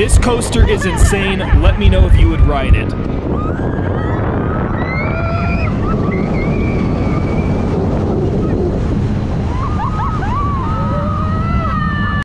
This coaster is insane. Let me know if you would ride it.